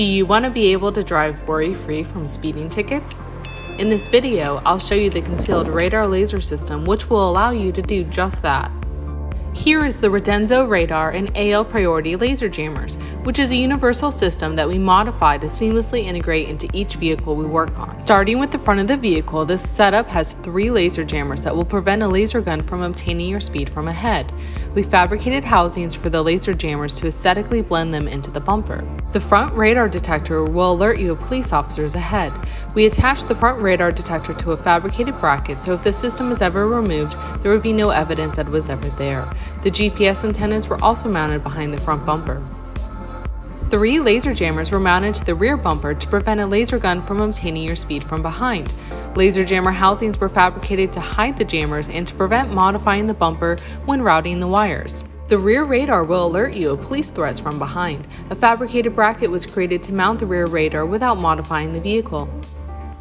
Do you want to be able to drive worry-free from speeding tickets? In this video, I'll show you the concealed radar laser system which will allow you to do just that. Here is the Radenso radar and AL priority laser jammers, which is a universal system that we modify to seamlessly integrate into each vehicle we work on. Starting with the front of the vehicle, this setup has three laser jammers that will prevent a laser gun from obtaining your speed from ahead. We fabricated housings for the laser jammers to aesthetically blend them into the bumper. The front radar detector will alert you of police officers ahead. We attached the front radar detector to a fabricated bracket so if the system is ever removed, there would be no evidence that it was ever there. The GPS antennas were also mounted behind the front bumper. Three laser jammers were mounted to the rear bumper to prevent a laser gun from obtaining your speed from behind. Laser jammer housings were fabricated to hide the jammers and to prevent modifying the bumper when routing the wires. The rear radar will alert you of police threats from behind. A fabricated bracket was created to mount the rear radar without modifying the vehicle.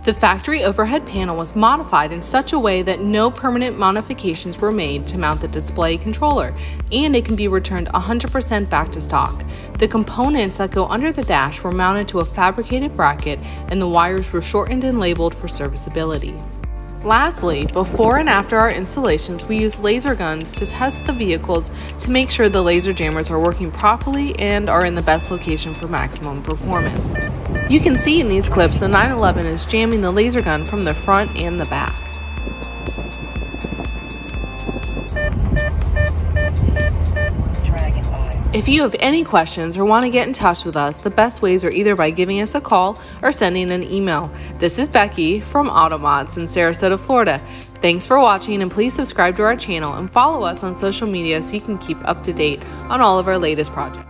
The factory overhead panel was modified in such a way that no permanent modifications were made to mount the display controller, and it can be returned 100% back to stock. The components that go under the dash were mounted to a fabricated bracket, and the wires were shortened and labeled for serviceability. Lastly, before and after our installations, we use laser guns to test the vehicles to make sure the laser jammers are working properly and are in the best location for maximum performance. You can see in these clips the 911 is jamming the laser gun from the front and the back. If you have any questions or want to get in touch with us, the best ways are either by giving us a call or sending an email. This is Becky from Automods in Sarasota, Florida. Thanks for watching and please subscribe to our channel and follow us on social media so you can keep up to date on all of our latest projects.